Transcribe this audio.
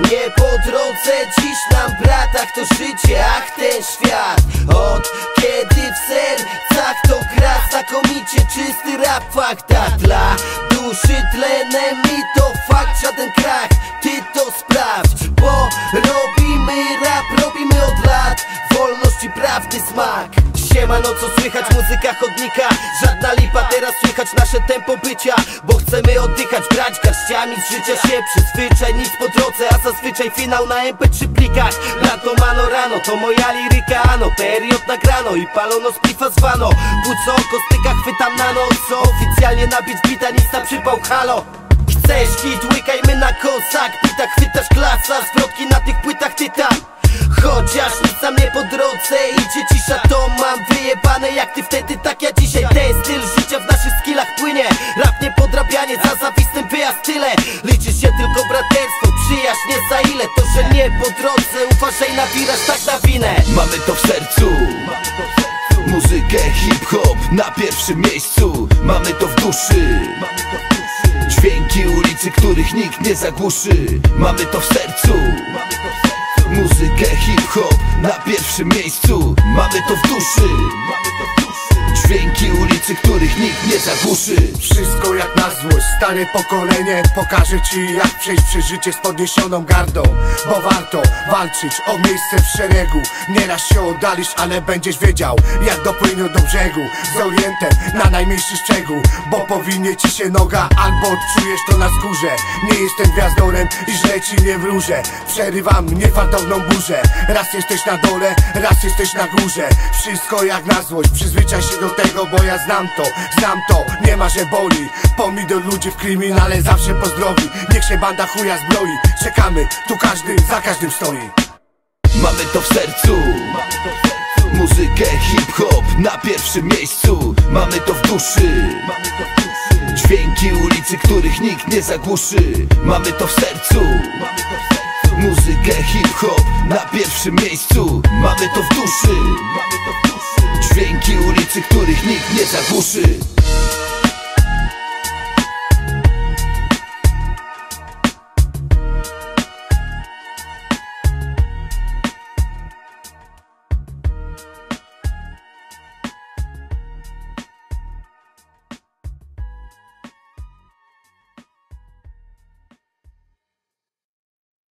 Nie po drodze dziś nam bratach to życie, ach ten świat. Od kiedy w sercach to gra znakomicie czysty rap fakta Dla duszy tlenem i to fakt, żaden krach. Ty to sprawdź, bo robimy rap, robimy od lat. Wolność i prawdy smak. Siemano co słychać, muzyka chodnika? Żadna lipa, teraz słychać nasze tempo bycia Bo chcemy oddychać, brać garściami z życia Przyzwyczaj, nic po drodze, a zazwyczaj finał na MP3 plikach Lato mano rano, to moja liryka ano. Period nagrano i palono z plifa zwano. Puco oko styka, chwytam na noc. Co oficjalnie nabić bita, nic na przypał, halo. Chcesz hit, łykajmy na kosak. Pita chwytasz klasa, zwrotki na tych płytach tytan. Chociaż nic nam nie po drodze Idzie cisza, to mam wyjebane Jak ty wtedy, tak ja dzisiaj. Ten styl życia w naszych skillach płynie za ile? To, że nie po drodze, uważaj na wiraż, tak na winę. Mamy to w sercu. Muzykę hip-hop na pierwszym miejscu. Mamy to w duszy. Dźwięki ulicy, których nikt nie zagłuszy. Mamy to w sercu. Muzykę hip-hop na pierwszym miejscu. Mamy to w duszy Ulicy, których nikt nie zagłuszy. Wszystko jak na złość, stare pokolenie Pokaże ci jak przejść przez życie z podniesioną gardą. Bo warto walczyć o miejsce w szeregu. Nieraz się oddalisz, ale będziesz wiedział Jak dopłynąć do brzegu. Z orientem na najmniejszy szczegół Bo powinie ci się noga. Albo czujesz to na skórze. Nie jestem gwiazdorem i źle ci nie wróżę. Przerywam niefartowną burzę. Raz jesteś na dole, raz jesteś na górze. Wszystko jak na złość, przyzwyczaj się do tego, bo ja znam to, znam to, nie ma, że boli. Pomidor ludzi w kryminale zawsze pozdrowi. Niech się banda chuja zbroi. Czekamy, tu każdy za każdym stoi. Mamy to w sercu. Muzykę hip-hop na pierwszym miejscu. Mamy to w duszy. Dźwięki ulicy, których nikt nie zagłuszy. Mamy to w sercu. Muzykę hip-hop na pierwszym miejscu. Mamy to w duszy